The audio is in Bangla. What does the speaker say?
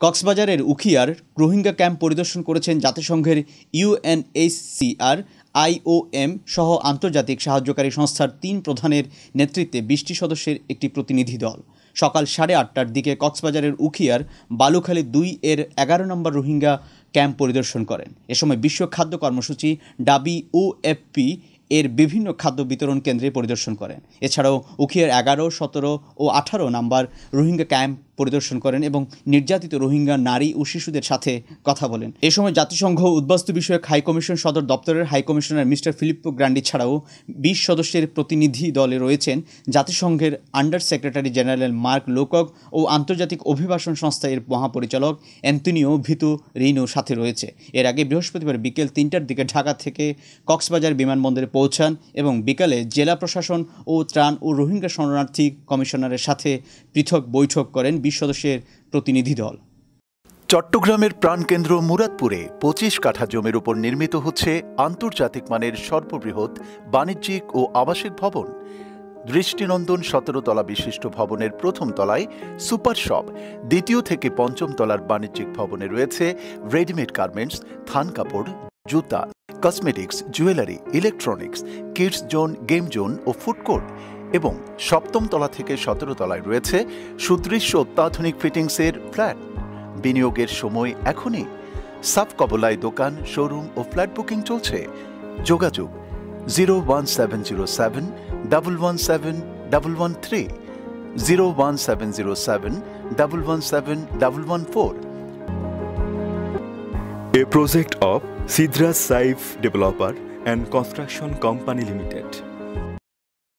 কক্সবাজারের উখিয়ার রোহিঙ্গা ক্যাম্প পরিদর্শন করেছেন জাতিসংঘের ইউএনএইচসিআর আইওএম সহ আন্তর্জাতিক সাহায্যকারী সংস্থার তিন প্রধানের নেতৃত্বে বিশটি সদস্যের একটি প্রতিনিধি দল। সকাল সাড়ে আটটার দিকে কক্সবাজারের উখিয়ার বালুখালী দুই এর এগারো নম্বর রোহিঙ্গা ক্যাম্প পরিদর্শন করেন। এ সময় বিশ্ব খাদ্য কর্মসূচি ডাবি ও এফপি এর বিভিন্ন খাদ্য বিতরণ কেন্দ্রে পরিদর্শন করেন। এছাড়াও উখিয়ার এগারো, সতেরো ও আঠারো নাম্বার রোহিঙ্গা ক্যাম্প পরিদর্শন করেন এবং নির্যাতিত রোহিঙ্গা নারী ও শিশুদের সাথে কথা বলেন। এ সময় জাতিসংঘ উদ্বাস্তু বিষয়ক হাইকমিশন সদর দপ্তরের হাইকমিশনার মিস্টার ফিলিপ্পো গ্রান্ডি ছাড়াও বিশ সদস্যের প্রতিনিধি দলে রয়েছেন জাতিসংঘের আন্ডার সেক্রেটারি জেনারেল মার্ক লোকক ও আন্তর্জাতিক অভিবাসন সংস্থা এর মহাপরিচালক অ্যান্টনিও ভিতু রিনো সাথে রয়েছে। এর আগে বৃহস্পতিবার বিকেল তিনটার দিকে ঢাকা থেকে কক্সবাজার বিমানবন্দরে পৌঁছান এবং বিকালে জেলা প্রশাসন ও ত্রাণ ও রোহিঙ্গা শরণার্থী কমিশনারের সাথে পৃথক বৈঠক করেন। বিশ সদস্যের প্রতিনিধি দল। চট্টগ্রামের প্রাণকেন্দ্র মুরাদপুরে পঁচিশ কাঠা জমির উপর নির্মিত হচ্ছে আন্তর্জাতিক মানের সর্ববৃহৎ বাণিজ্যিক ও আবাসিক ভবন। দৃষ্টিনন্দন সতেরো তলা বিশিষ্ট ভবনের প্রথম তলায় সুপার শপ, দ্বিতীয় থেকে পঞ্চম তলার বাণিজ্যিক ভবনে রয়েছে রেডিমেড গার্মেন্টস, থান কাপড়, জুতা, cosmetics, jewellery, electronics, kids zone, game zone ও ফুড কোর্ট। এবং সপ্তম তলা থেকে সতেরো তলায় রয়েছে সুদৃশ্য অত্যাধুনিক ফিটিংসের ফ্ল্যাট। বিনিয়োগের সময় এখনই সাব কবলায় দোকান, শোরুম ও ফ্ল্যাট বুকিং চলছে। যোগাযোগ zero one seven zero seven, double one seven, double one three, zero one seven zero seven double one seven, double one four. A project of Sidra Saif Developer and Construction Company Limited.